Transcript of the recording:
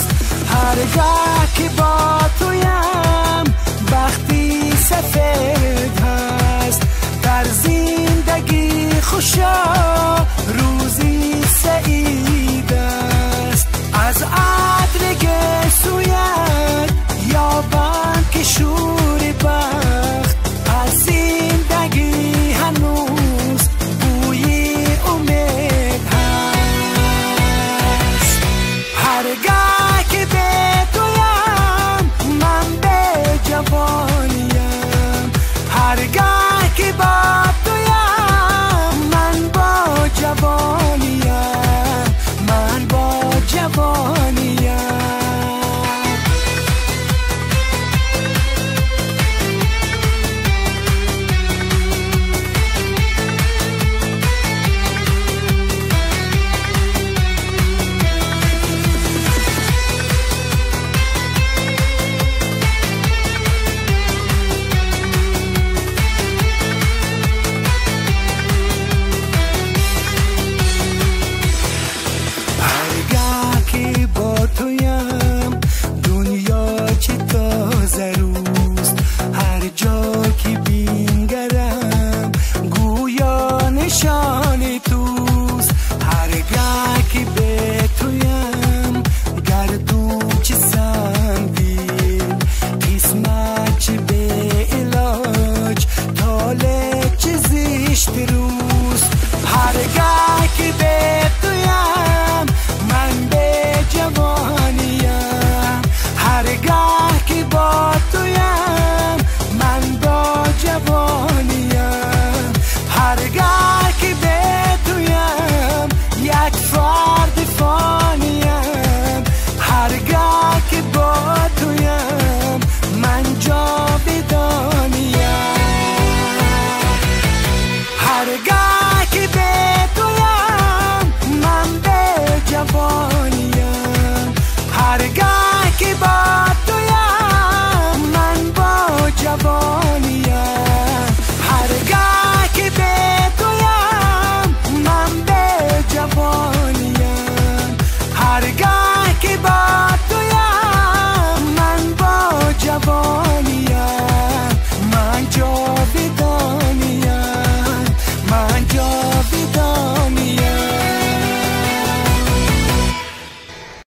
است. هرگاه که با تویم وقتی سفید هست در زندگی خوشم